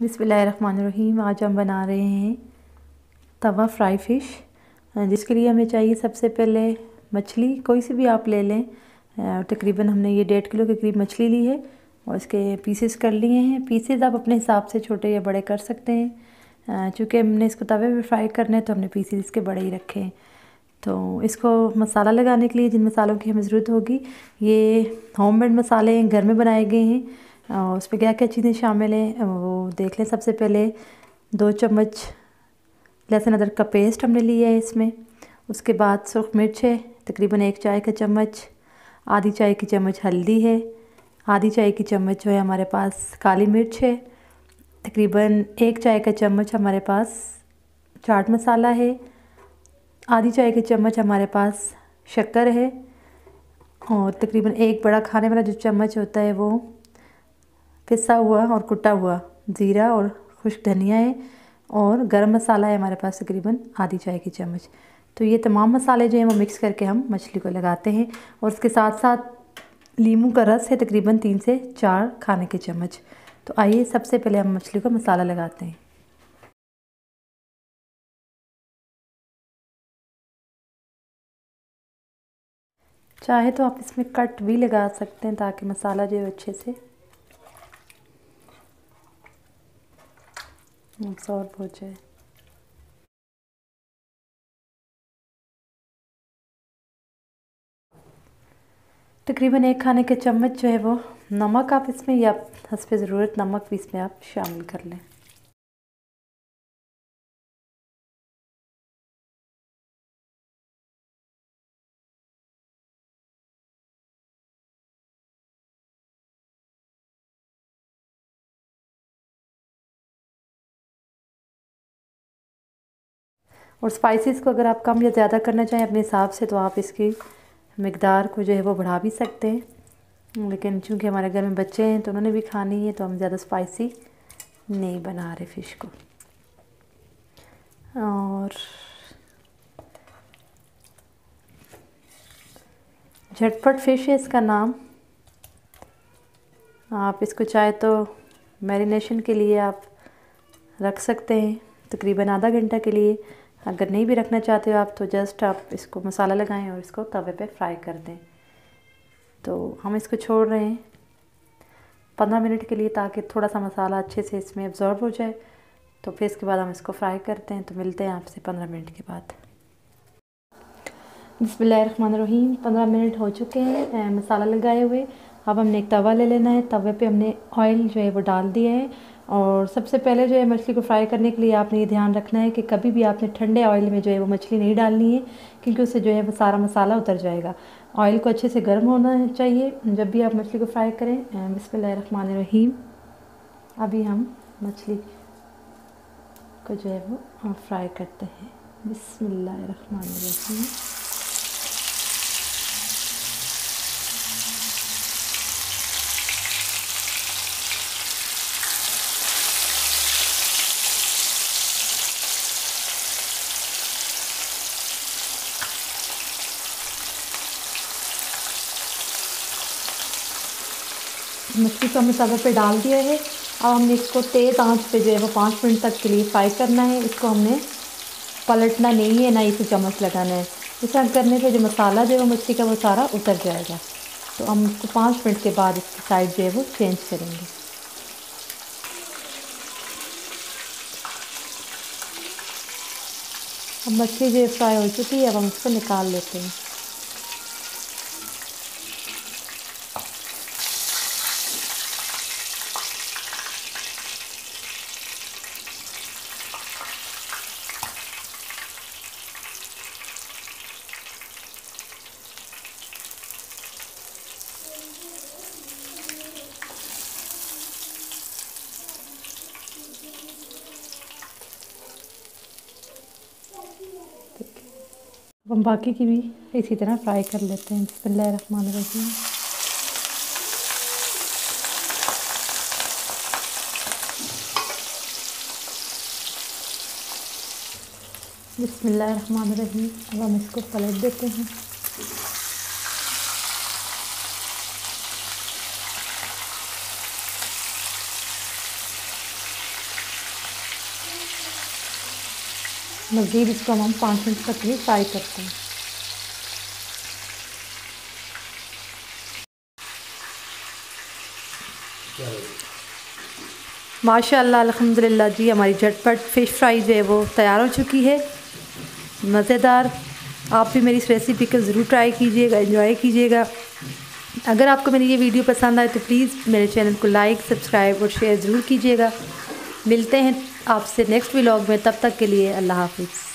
बिसमीम आज हम बना रहे हैं तवा फ्राई फ़िश जिसके लिए हमें चाहिए सबसे पहले मछली, कोई सी भी आप ले लें। तकरीबन हमने ये डेढ़ किलो के करीब मछली ली है और इसके पीसेस कर लिए हैं। पीसेस आप अपने हिसाब से छोटे या बड़े कर सकते हैं। चूँकि हमने इसको तवे पे फ्राई करने हैं तो हमने पीसेस इसके बड़े ही रखे हैं। तो इसको मसाला लगाने के लिए जिन मसालों की हमें ज़रूरत होगी, ये होममेड मसाले हैं, घर में बनाए गए हैं। उस पर क्या क्या चीज़ें शामिल हैं, वो देख लें सबसे पहले दो चम्मच लहसुन अदरक का पेस्ट हमने लिया है इसमें। उसके बाद सुरख मिर्च है, तकरीबन एक चाय का चम्मच। आधी चाय की चम्मच हल्दी है, आधी चाय की चम्मच जो है हमारे पास काली मिर्च है। तकरीबन एक चाय का चम्मच हमारे पास चाट मसाला है। आधी चाय की चम्मच हमारे पास शक्कर है और तकरीबन एक बड़ा खाने वाला जो चम्मच होता है वो पिसा हुआ और कुटा हुआ ज़ीरा और खुश्क धनिया है और गरम मसाला है हमारे पास, तकरीबन आधी चाय की चम्मच। तो ये तमाम मसाले जो हैं वो मिक्स करके हम मछली को लगाते हैं और उसके साथ साथ लीमू का रस है तकरीबन तीन से चार खाने के चम्मच। तो आइए सबसे पहले हम मछली को मसाला लगाते हैं। चाहे तो आप इसमें कट भी लगा सकते हैं ताकि मसाला जो है अच्छे से हो जाए तकरीबन एक खाने के चम्मच जो है वो नमक आप इसमें या हंसपे ज़रूरत नमक भी इसमें आप शामिल कर लें। और स्पाइसेस को अगर आप कम या ज़्यादा करना चाहें अपने हिसाब से तो आप इसकी मकदार को जो है वो बढ़ा भी सकते हैं। लेकिन चूँकि हमारे घर में बच्चे हैं तो उन्होंने भी खानी है तो हम ज़्यादा स्पाइसी नहीं बना रहे फ़िश को। और झटपट फ़िश है इसका नाम। आप इसको चाहे तो मैरिनेशन के लिए आप रख सकते हैं, तकरीबन आधा घंटा के लिए। अगर नहीं भी रखना चाहते हो आप तो जस्ट आप इसको मसाला लगाएँ और इसको तवे पे फ्राई कर दें। तो हम इसको छोड़ रहे हैं। पंद्रह मिनट के लिए ताकि थोड़ा सा मसाला अच्छे से इसमें अब्ज़ॉर्ब हो जाए। तो फिर इसके बाद हम इसको फ्राई करते हैं। तो मिलते हैं आपसे पंद्रह मिनट के बाद। बसमीम पंद्रह मिनट हो चुके हैं मसाला लगाए हुए। अब हमने एक तवा ले लेना है। तवे पे हमने ऑयल जो है वो डाल दिया है। और सबसे पहले जो है मछली को फ्राई करने के लिए आपने ये ध्यान रखना है कि कभी भी आपने ठंडे ऑयल में जो है वो मछली नहीं डालनी है, क्योंकि उससे जो है वो सारा मसाला उतर जाएगा। ऑयल को अच्छे से गर्म होना चाहिए। जब भी आप मछली को फ्राई करें बिस्मिल्लाहिर्रहमानिर्रहीम। अभी हम मछली को जो है वो फ्राई करते हैं। बिस्मिल्लाहिर्रहमानिर्रहीम। मछली को हमने तवे पे डाल दिया है। अब हमने इसको तेज़ आँच पे जो है वो पाँच मिनट तक के लिए फ्राई करना है। इसको हमने पलटना नहीं है, ना इसे चम्मच लगाना है। इस तरह करने से जो मसाला जो है वो मछली का वो सारा उतर जाएगा। तो हम इसको पाँच मिनट के बाद इसकी साइड जो है वो चेंज करेंगे। अब मछली जो फ्राई हो चुकी है, अब हम इसको निकाल लेते हैं। हम बाकी की भी इसी तरह फ्राई कर लेते हैं बिस्मिल्लाहिर्रहमानिर्रहीम रही अब हम इसको पलट देते हैं। मज़ीद इसको हम पाँच मिनट तक लिए फ्राई करते हैं। माशाल्लाह, अल्हम्दुलिल्लाह जी, हमारी झटपट फ़िश फ्राई जो है वो तैयार हो चुकी है। मज़ेदार। आप भी मेरी इस रेसिपी को ज़रूर ट्राई कीजिएगा एंजॉय कीजिएगा। अगर आपको मेरी ये वीडियो पसंद आए तो प्लीज़ मेरे चैनल को लाइक सब्सक्राइब और शेयर ज़रूर कीजिएगा। मिलते हैं आपसे नेक्स्ट व्लॉग में तब तक के लिए अल्लाह हाफिज़।